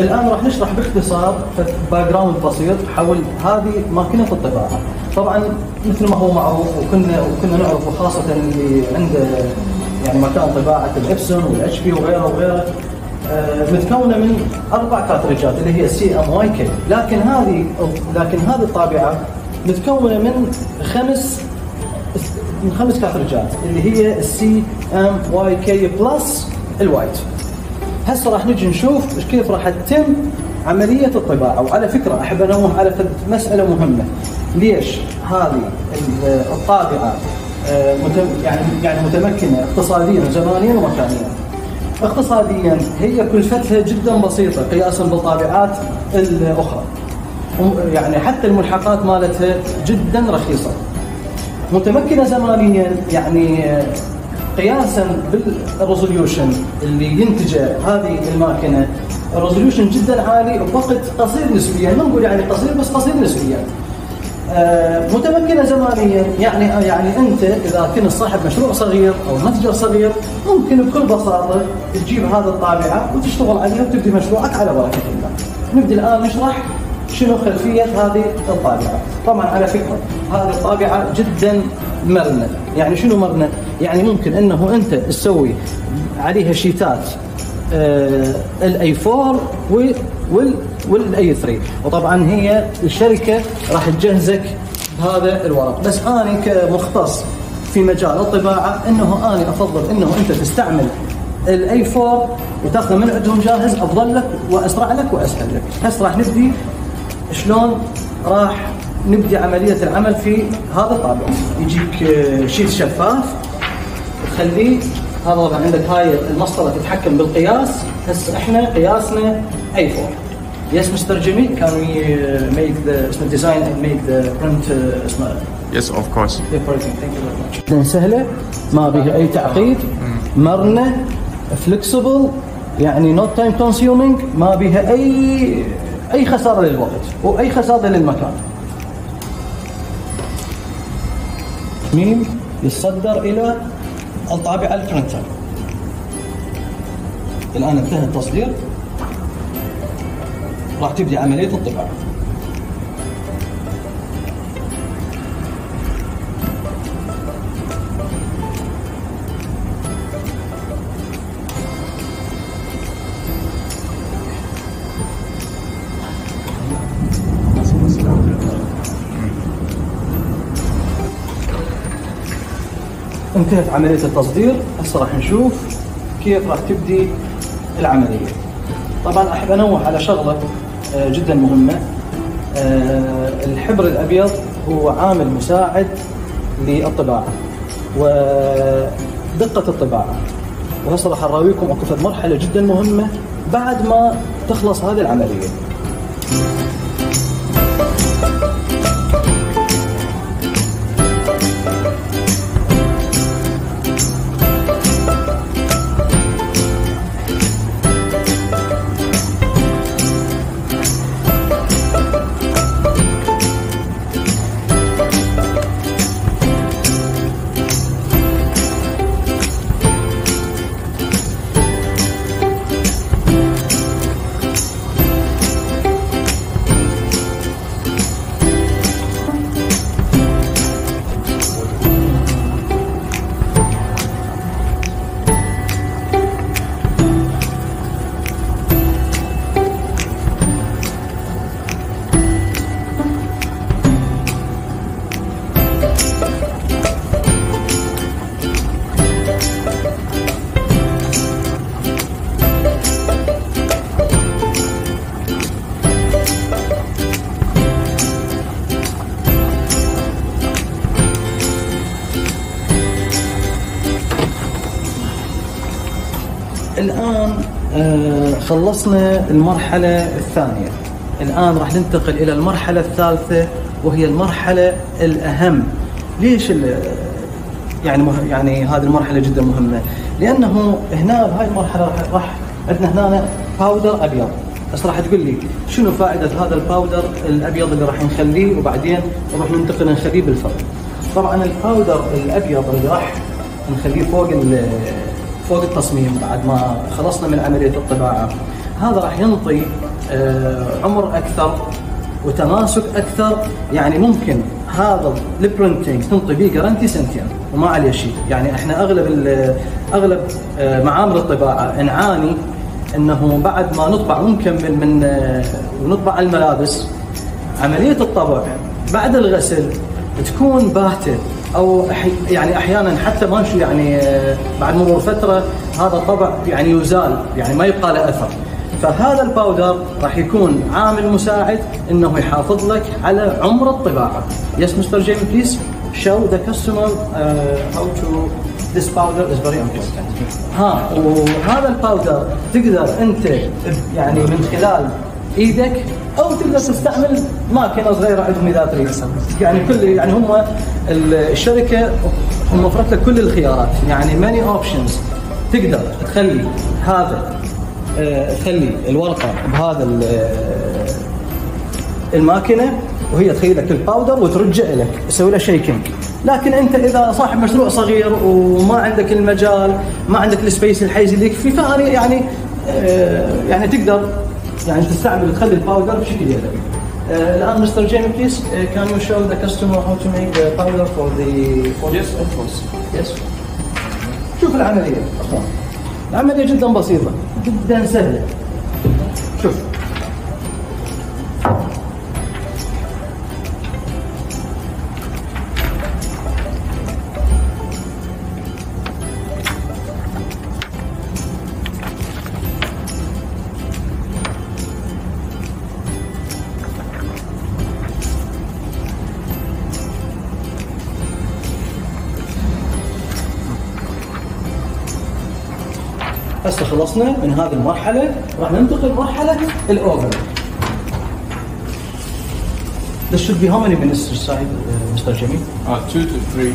الآن راح نشرح باختصار background بسيط حول هذه ماكينة الطباعة. طبعا مثل ما هو معروف وكنا وكنا نعرف وخاصه اللي عنده يعني مكان طباعة ال Epson وال HP وغيره وغيره آه، متكونة من أربع كاتريجات اللي هي CMYK، لكن هذه لكن هذه الطابعة متكونة من خمس من خمس كاتريجات اللي هي ال CMYK plus الوايت. هسه راح نجي نشوف كيف راح تتم عملية الطباعة. وعلى فكرة أحب انوه على مسألة مهمة. ليش هذه الطابعة آه، يعني يعني متمكنة اقتصاديا وزمانيا ومكانيا. اقتصاديا هي كلفتها جدا بسيطة قياسا بالطابعات الأخرى. يعني حتى الملحقات مالتها جدا رخيصة. متمكنة زمانيا يعني قياسا بال resolution اللي ينتجه هذه الماكينة ال resolution جدا عالي بوقت قصير نسبيا ما نقول يعني قصير بس قصير نسبيا آه، متمكنة زمانيا يعني يعني أنت إذا كنت صاحب مشروع صغير أو متجر صغير ممكن بكل بساطة تجيب هذه الطابعة وتشتغل عليها وتبدي مشروعك على بركه الله. نبدأ الآن نشرح شنو خلفية هذه الطابعة. طبعا على فكرة هذه الطابعة جدا مرنة، يعني شنو مرنة؟ يعني ممكن أنه أنت تسوي عليها شيتات ال A 4 وال وال A 3 وطبعا هي الشركة راح تجهزك بهذا الورق. بس أنا كمختص في مجال الطباعة أنه أنا أفضل أنه أنت تستعمل ال A 4 وتاخذه من عندهم جاهز أفضل لك وأسرع لك وأسهل لك. هسه راح نبدي شلون راح نبدي عملية العمل في هذا الطابع يجيك شيت شفاف. تخليه هذا طبعا عندك هاي المسطرة تتحكم بالقياس هسه إحنا قياسنا اي 4 Yes, Mr. Jimmy, can we uh, make the اسمه design and make the print uh, اسمه Yes, of course. Yeah, perfect. Thank you very much. سهلة ما بها أي تعقيد مرنة flexible يعني not time consuming ما بها أي أي خسارة للوقت وأي خسارة للمكان. ميم يتصدر إلى الطابعة البرنتر. الآن انتهى التصدير راح تبدي عملية الطباعة انتهت عملية التصدير. هسه راح نشوف كيف راح تبدي العملية. طبعا احب انوه على شغلة آه، جدا مهمة. آه، الحبر الأبيض هو عامل مساعد للطباعة ودقة الطباعة. وهسه راح أراويكم أكو مرحلة جدا مهمة بعد ما تخلص هذه العملية. خلصنا المرحلة الثانية. الآن راح ننتقل إلى المرحلة الثالثة وهي المرحلة الأهم. ليش يعني مه... يعني هذه المرحلة جدا مهمة؟ لأنه هنا بهاي المرحلة راح, راح عندنا هنا powder أبيض. بس راح تقول لي شنو فائدة هذا ال powder الأبيض اللي راح نخليه وبعدين راح ننتقل نخليه بالفرن. طبعا ال powder الأبيض اللي راح نخليه فوق فوق التصميم بعد ما خلصنا من عملية الطباعة. هذا راح ينطي آه، عمر أكثر وتماسك أكثر. يعني ممكن هذا البرنتنج تنطي به جارنتي سنتين وما عليه شيء. يعني إحنا أغلب أغلب آه، معامل الطباعة نعاني إنه بعد ما نطبع ونكمل من آه، ونطبع الملابس عملية الطبع بعد الغسل تكون باهتة أو يعني أحيانا حتى ما يعني آه، بعد مرور فترة هذا الطبع يعني يزال يعني ما يبقى له أثر فهذا ال powder راح يكون عامل مساعد إنه يحافظ لك على عمر الطباعة. Mr. Jamie, please show the customer uh, how to this powder is very important. ها وهذا ال powder تقدر أنت يعني من خلال إيدك أو تقدر تستعمل ماكينة صغيرة عندهم إذا تريد. يعني كل يعني هم الشركة موفرت لك كل الخيارات. يعني many options تقدر تخلي هذا آه، تخلي الورقة بهذا آه، الماكينة وهي تخلي لك ال powder وترجع لك تسوي له shaking لكن أنت إذا صاحب مشروع صغير وما عندك المجال ما عندك ال space الحيز اللي يكفي فانا يعني آه، يعني تقدر يعني تستعمل تخلي ال powder بشكل يدوي. آه، الآن Mr. Jimmy please can you show the customer how to make the powder for the Yes, of course. yes شوف العملية. أخوان العملية جدا بسيطة. جدا سهلة. شوف. هسه خلصنا من هذه المرحلة راح ننتقل لمرحلة ال oven This should be how many minutes inside, uh, Mr. Jimmy? Uh, two to three.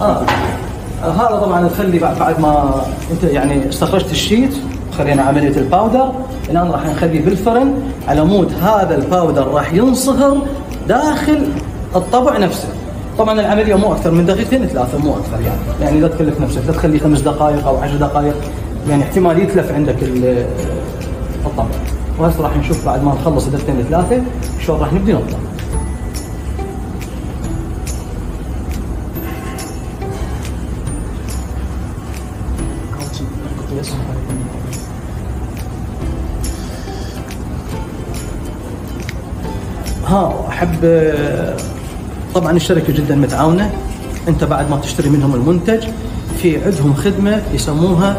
آه. هذا طبعا نخلي بعد بعد ما أنت يعني استخرجت ال sheet خلينا عملية ال powder الآن راح نخليه بالفرن على مود هذا ال powder راح ينصهر داخل الطبع نفسه طبعا العملية مو أكثر من دقيقتين ثلاثة مو أكثر يعني يعني لا تكلف نفسك لا تخليه خمس دقائق أو عشر دقائق يعني احتمال يتلف عندك ال- الطبع وهسه راح نشوف بعد ما نخلص دقيقتين ثلاثة شلون راح نبدي نطبع ها أحب طبعا الشركة جدا متعاونة. أنت بعد ما تشتري منهم المنتج في عندهم خدمة يسموها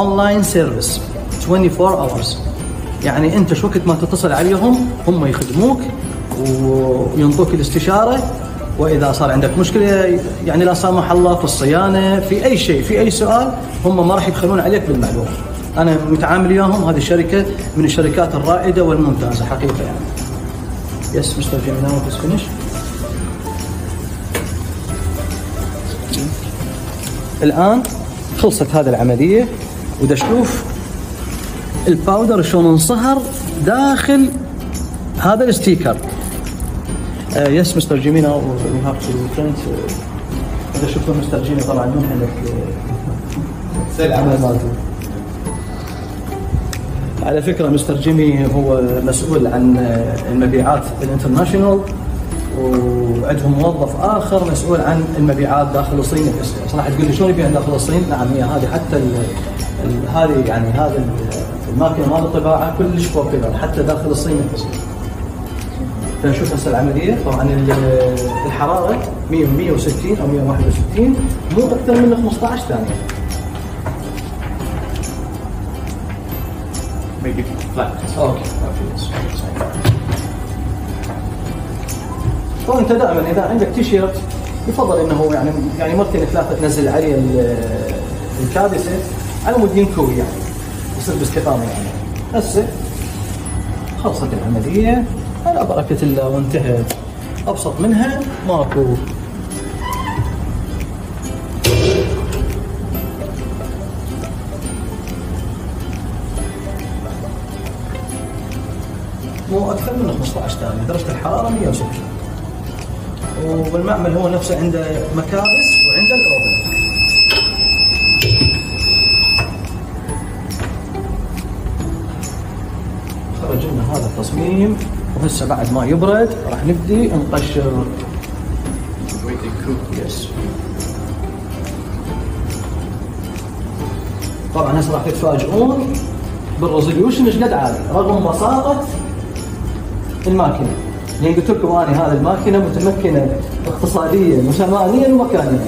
online service 24 hours يعني انت شو وقت ما تتصل عليهم هم يخدموك وينطوك الاستشارة وإذا صار عندك مشكلة يعني لا سامح الله في الصيانة في أي شيء في أي سؤال هم ما راح يبخلون عليك بالمعلومه أنا متعامل وياهم هذه الشركة من الشركات الرائدة والممتازة حقيقة يعني. Jimmy, now it is finished. الآن خلصت هذه العملية ودا شوف ال powder شلون انصهر داخل هذا ال sticker. yes mister Jimmy now we have to print إذا شفتوا مستر جيمي طبعا من عندك العمل مالته. على فكرة مستر جيمي هو مسؤول عن المبيعات ال international وعندهم موظف آخر مسؤول عن المبيعات داخل الصين بس راح تقول لي شلون يبيع داخل الصين؟ نعم هي هذه حتى هذه يعني هذا ال- الماكينه مال الطباعه كلش popular حتى داخل الصين نفسها. فنشوف هسه العملية طبعا ال- الحرارة 100 160 أو 161 مو أكثر من 15 ثانية. Make it flat. okay وانت دائما إذا عندك تيشيرت يفضل إنه يعني يعني مرتين ثلاثة تنزل عليه ال- الكابسة. على مود ينكوي يعني يصير باستقامه يعني. هسه خلصت العملية. على بركة الله وانتهت. أبسط منها ماكو. مو أكثر من 15 ثانية درجة الحرارة 160 والمعمل هو نفسه عنده مكابس وعنده الاوفن خرج لنا هذا التصميم. وهسه بعد ما يبرد راح نبدي نقشر. طبعا هسه راح تتفاجئون بالريزوليوشن إيش قد عالي رغم بساطة الماكينة. لأن قلت لكم أنا هذه الماكينة متمكنة اقتصاديا وزمانيا ومكانيا.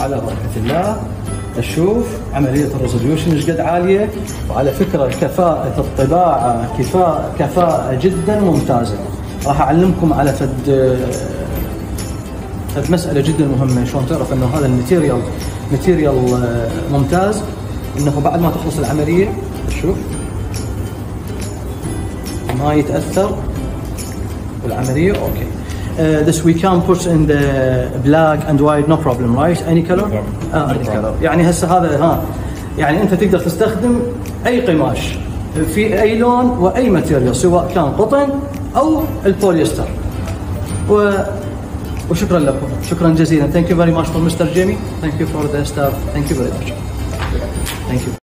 على بركة الله نشوف عملية ال resolution إيش قد عالية وعلى فكرة كفاءة الطباعة كفاءة كفاءة جدا ممتازة. راح أعلمكم على فد فد مسألة جدا مهمة. شلون تعرف أنه هذا ال material material ممتاز؟ أنه بعد ما تخلص العملية شوف. ما يتأثر والعملية okay. Uh, this we can put in the black and white. No problem right? Any color? آه any color. يعني هسه هذا ها. يعني أنت تقدر تستخدم أي قماش في أي لون وأي material سواء كان قطن أو البوليستر. و وشكرا لكم. شكرا جزيلا. thank you very much for mister Jimmy thank you for the staff thank you very much thank you